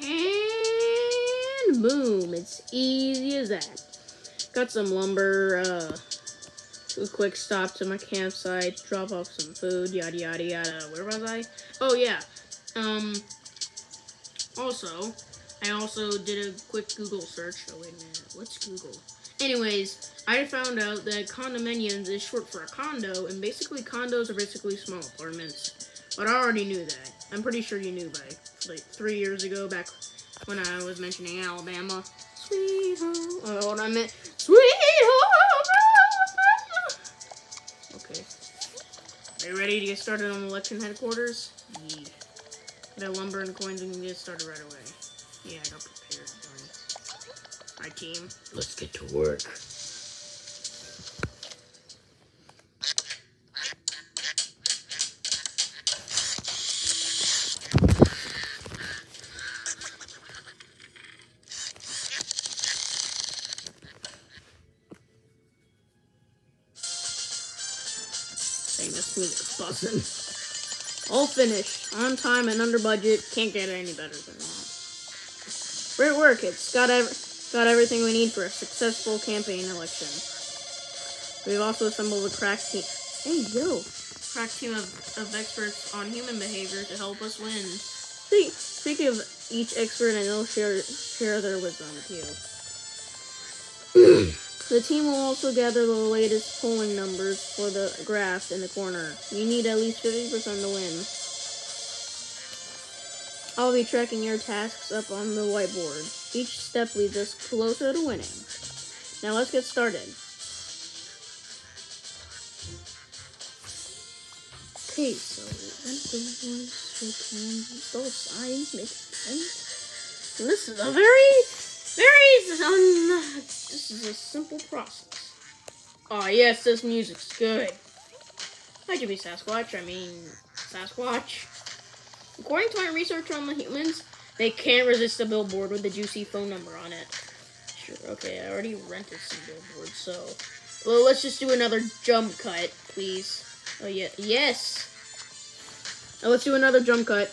And boom, it's easy as that. Got some lumber, uh, a quick stop to my campsite, drop off some food, yada yada yada. Where was I? Oh yeah. Um. Also, I also did a quick Google search. Oh wait a minute, what's Google? Anyways, I found out that condominiums is short for a condo, and basically condos are basically small apartments. But I already knew that. I'm pretty sure you knew by like three years ago, back when I was mentioning Alabama. Sweet home. Oh, what I meant. Sweet home. Okay. Are you ready to get started on election headquarters? Yeah. Got lumber and coins and get started right away. Yeah, I got prepared. Alright, team. Let's get to work. Dang, this music's busting. All finished, on time and under budget. Can't get any better than that. Great work. It's got ev- got everything we need for a successful campaign election. We've also assembled a crack team. Hey, yo, crack team of, of experts on human behavior to help us win. Speak, speaking of each expert, and they'll share share their wisdom with you. The team will also gather the latest polling numbers for the graph in the corner. You need at least 50% to win. I'll be tracking your tasks up on the whiteboard. Each step leads us closer to winning. Now let's get started. Okay, so everyone should install signs, make sense. This is a very, very un. This is a simple process. Oh yes, this music's good. Hi, Jimmy Sasquatch. I mean Sasquatch. According to my research on the humans, they can't resist a billboard with a juicy phone number on it. Sure, okay, I already rented some billboards, so well, let's just do another jump cut, please. Oh yeah, yes. Now let's do another jump cut.